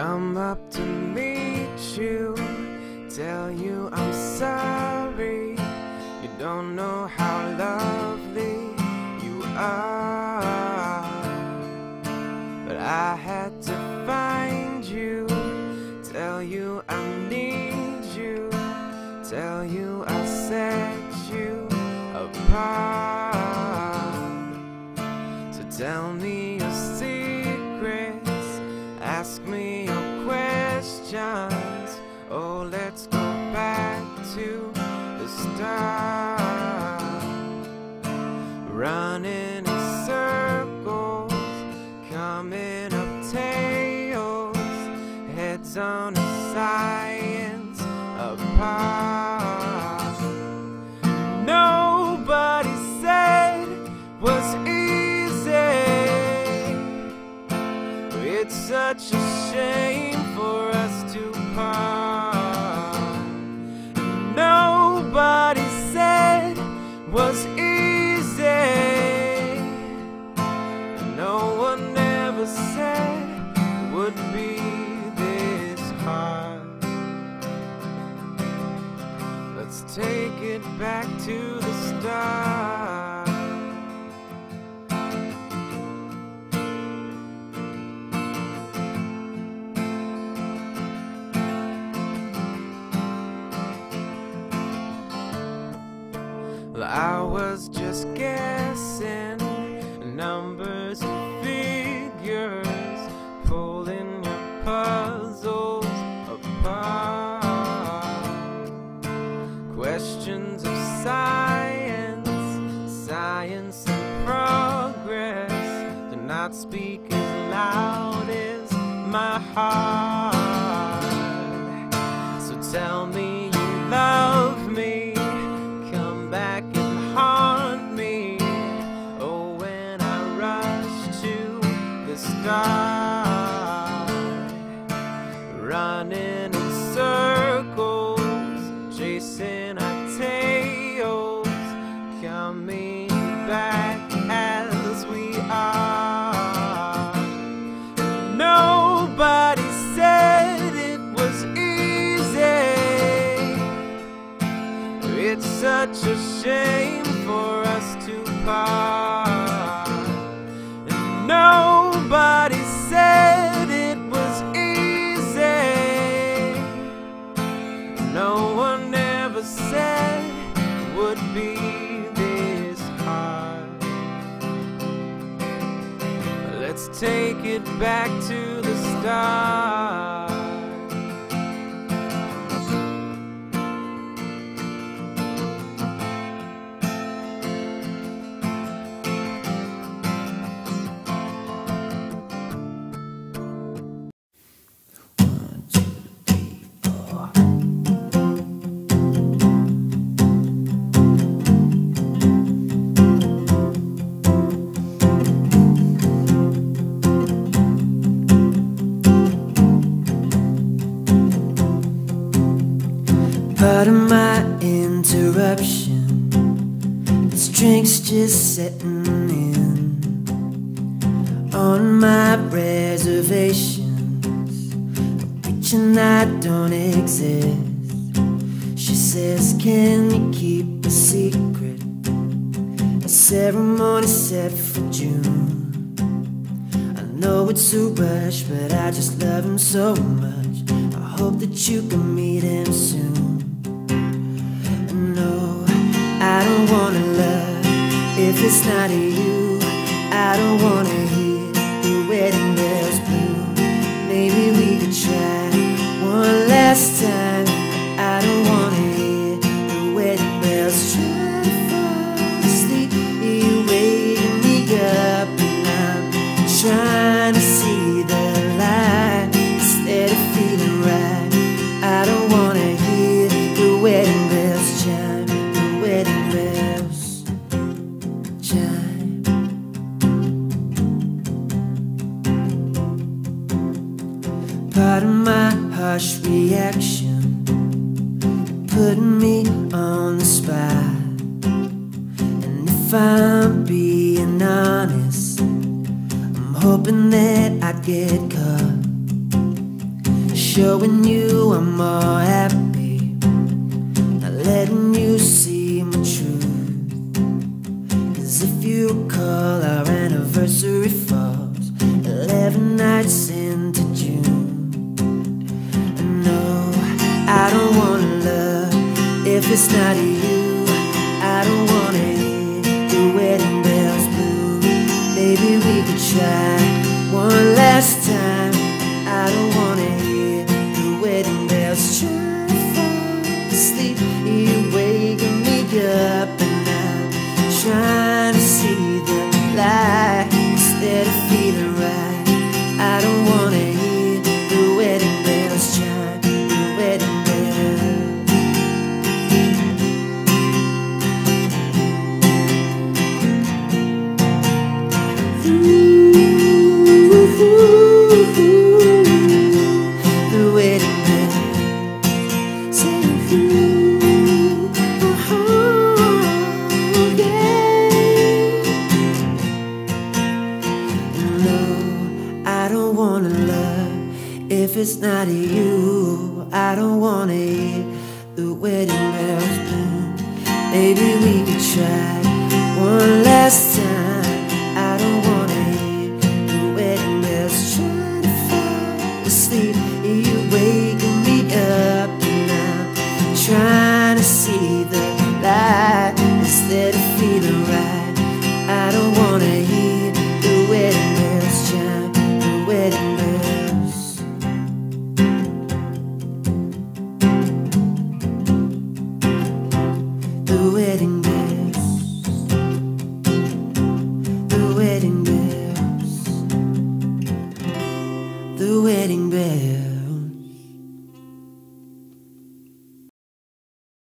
Come up to meet you, tell you I'm sorry. You don't know how lovely you are. But I had to find you, tell you I need you, tell you I'll set you apart. So tell me on a science apart. Nobody said was easy. It's such a shame for us to part. Back to the start. Well, I was just guessing numbers not speak as loud as my heart. So tell me you love me, come back and haunt me. Oh, when I rush to the start, running in circles, chasing our tails, coming back such a shame for us to part. And nobody said it was easy. No one ever said it would be this hard. Let's take it back to the start. Pardon my interruption. This drink's just setting in on my reservations. Preaching I don't exist. She says, Can you keep a secret? A ceremony set for June. I know it's a rush, but I just love him so much. I hope that you can meet him soon. It's not you. I don't wanna Pardon my harsh reaction, putting me on the spot. And if I'm being honest, I'm hoping that I get caught. showing you I'm more happy. Not letting you see my truth. Cause if you call our anniversary falls 11 nights into it's not you. I don't wanna hear the wedding bells blue. Maybe we could try one last time. I don't wanna hear the wedding bells to fall asleep. You waking me up and I'm trying to see the light it's not you. I don't wanna hear the wedding bells. Maybe we could try wedding day.